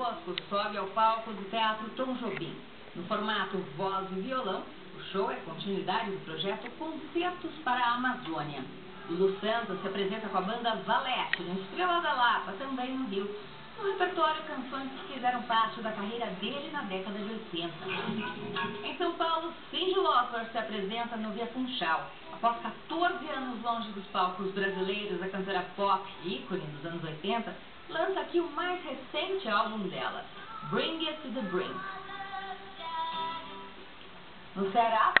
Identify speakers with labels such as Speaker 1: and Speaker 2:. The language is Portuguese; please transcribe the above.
Speaker 1: Bosco sobe ao palco do Teatro Tom Jobim. No formato voz e violão, o show é continuidade do projeto Concertos para a Amazônia. Lulu Santos se apresenta com a banda Valete, no Estrela da Lapa, também no Rio. No repertório, canções que fizeram parte da carreira dele na década de 80. Em São Paulo, Cindy Lauper se apresenta no Via Funchal. Após 14 anos longe dos palcos brasileiros, a cantora pop, ícone dos anos 80, lança aqui o mais recente álbum dela, Bring It to the Brink. No Ceará,